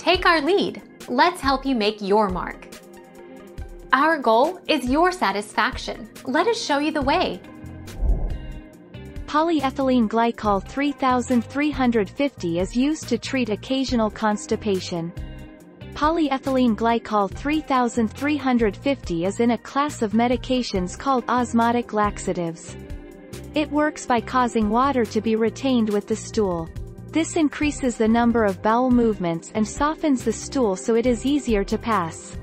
Take our lead. Let's help you make your mark. Our goal is your satisfaction. Let us show you the way. Polyethylene glycol 3350 is used to treat occasional constipation. Polyethylene glycol 3350 is in a class of medications called osmotic laxatives. It works by causing water to be retained with the stool. This increases the number of bowel movements and softens the stool so it is easier to pass.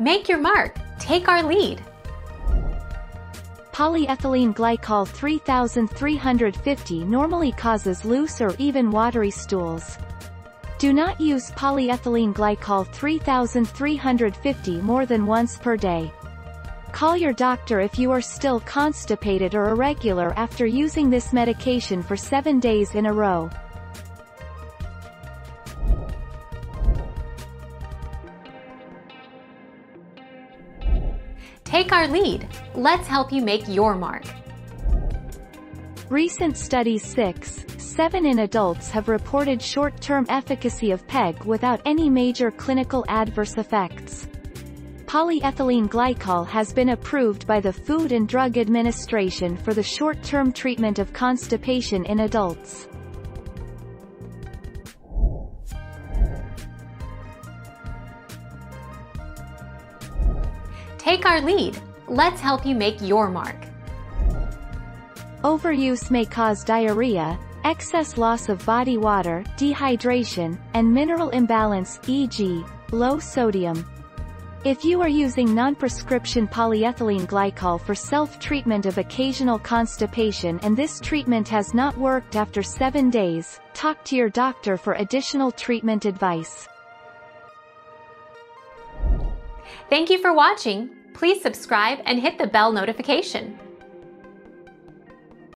Make your mark. Take our lead. Polyethylene glycol 3350 normally causes loose or even watery stools. Do not use polyethylene glycol 3350 more than once per day. Call your doctor if you are still constipated or irregular after using this medication for 7 days in a row. Take our lead. Let's help you make your mark. Recent studies 6, 7 in adults have reported short-term efficacy of PEG without any major clinical adverse effects. Polyethylene glycol has been approved by the Food and Drug Administration for the short-term treatment of constipation in adults. Take our lead. Let's help you make your mark. Overuse may cause diarrhea, excess loss of body water, dehydration, and mineral imbalance e.g., low sodium. If you are using non-prescription polyethylene glycol for self-treatment of occasional constipation and this treatment has not worked after 7 days, talk to your doctor for additional treatment advice. Thank you for watching. Please subscribe and hit the bell notification.